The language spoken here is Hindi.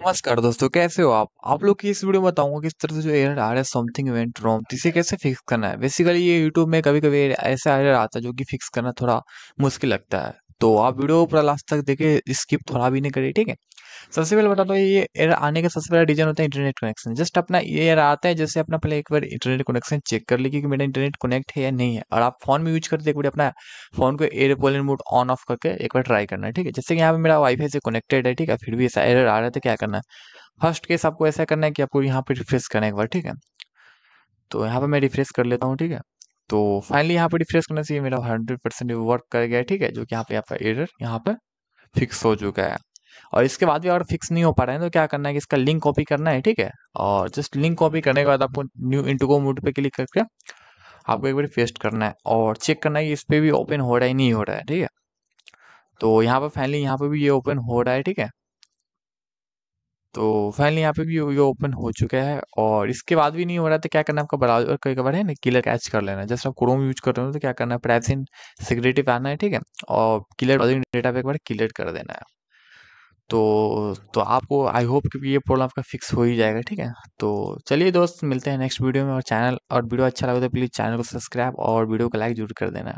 नमस्कार दोस्तों, कैसे हो आप? आप लोग की इस वीडियो में बताऊँगा किस तरह से जो एरर आ रहा है समथिंग इवेंट रॉन्ग इसे कैसे फिक्स करना है? बेसिकली ये यूट्यूब में कभी कभी ऐसा एरर आता है जो कि फिक्स करना थोड़ा मुश्किल लगता है। तो आप वीडियो पूरा लास्ट तक देखे स्किप थोड़ा भी नहीं करिए, ठीक है? सबसे पहले बता दो, ये एरर आने का सबसे पहला रीजन होता है इंटरनेट कनेक्शन जस्ट अपना ये एरर आता है, जैसे अपना पहले एक बार इंटरनेट कनेक्शन चेक कर लीजिए कि मेरा इंटरनेट कनेक्ट है या नहीं है। और आप फ़ोन में यूज़ करते एक बार अपना फ़ोन को air airplane mode on off करके एक बार ट्राई करना है, ठीक है? जैसे कि यहाँ पे मेरा वाईफाई से कनेक्टेड है, ठीक है? फिर भी ऐसा एरर आ रहा है तो क्या करना है? फ़र्स्ट केस आपको ऐसा करना है कि आपको यहाँ पे रिफ्रेश करना है एक बार, ठीक है? तो यहाँ पे मैं रिफ्रेश कर लेता हूँ, ठीक है? तो फाइनली यहाँ पर रिफ्रेश करना चाहिए मेरा हंड्रेड परसेंट वर्क कर गया, ठीक है? जो कि यहाँ पे आपका एरर यहाँ पर फिक्स हो चुका है। और इसके बाद भी अगर फिक्स नहीं हो पा रहा है तो क्या करना है कि इसका लिंक कॉपी करना है, ठीक है? और जस्ट लिंक कॉपी करने के बाद आपको न्यू इंटूगो मोड पे क्लिक करके आपको एक बार पेस्ट करना है और चेक करना है कि इस पर भी ओपन हो रहा है नहीं हो रहा है, ठीक है? तो यहाँ पर फाइनली यहाँ पर भी ये ओपन हो रहा है, ठीक है? तो फाइनली यहाँ पे भी ये ओपन हो चुका है और इसके बाद भी नहीं हो रहा तो क्या करना है, आपका ब्राउज़र कई बार है ना किलर कैच कर लेना। जैसे आप क्रोम यूज़ कर रहे हो तो क्या करना है प्राइवेसी सिक्योरिटी पे आना है, ठीक है? और ब्राउजिंग डेटा पे एक बार क्लियर कर देना है। तो तो आपको आई होप कि ये प्रॉब्लम आपका फिक्स हो ही जाएगा, ठीक है? तो चलिए दोस्त, मिलते हैं नेक्स्ट वीडियो में और चैनल और वीडियो अच्छा लगे तो प्लीज़ चैनल को सब्सक्राइब और वीडियो को लाइक ज़रूर कर देना।